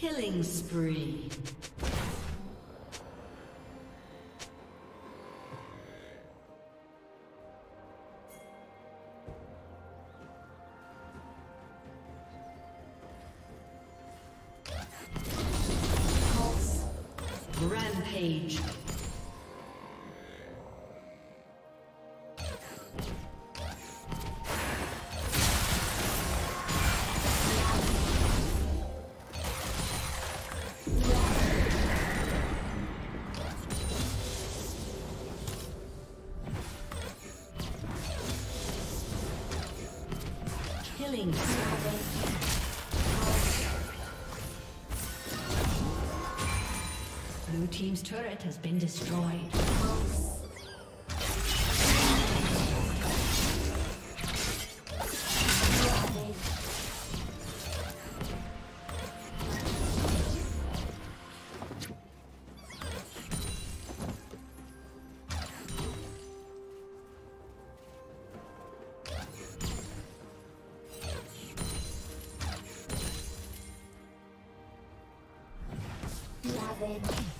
Killing spree. Killing Blue Team's turret has been destroyed. Red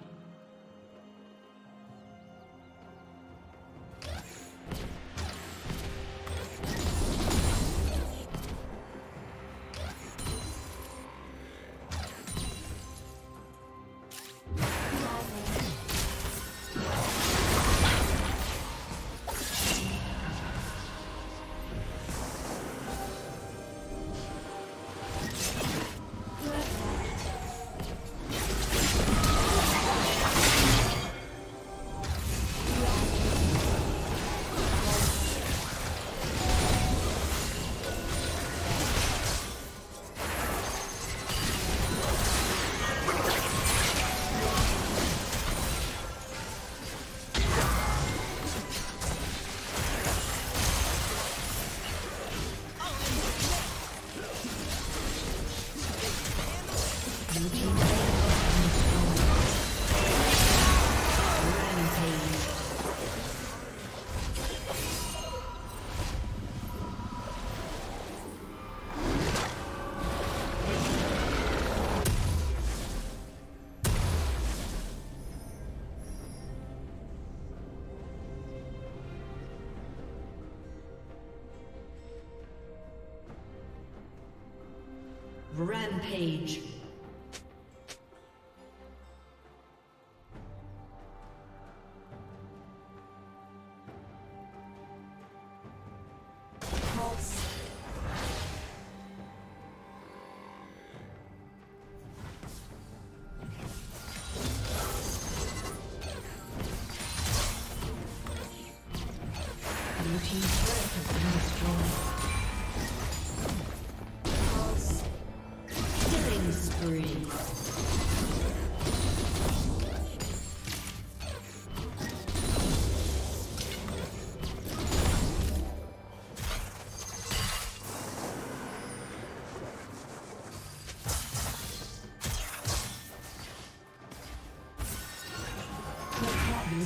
Rampage.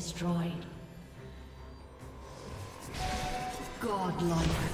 Destroyed. Godlike.